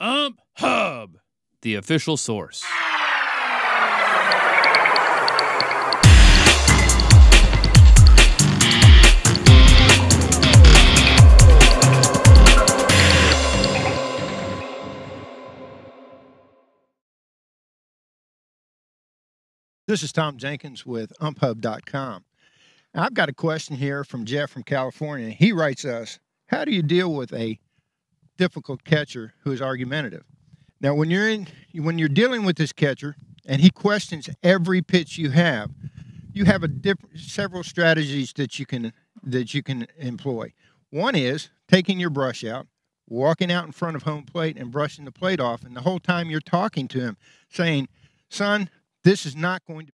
Ump Hub, the official source. This is Tom Jenkins with umphub.com. I've got a question here from Jeff from California. He writes us, How do you deal with a difficult catcher who is argumentative? Now, when you're in when you're dealing with this catcher and he questions every pitch you have, you have a different several strategies that you can that you can employ. One is taking your brush out, walking out in front of home plate and brushing the plate off, and the whole time you're talking to him, saying, "Son, this is not going to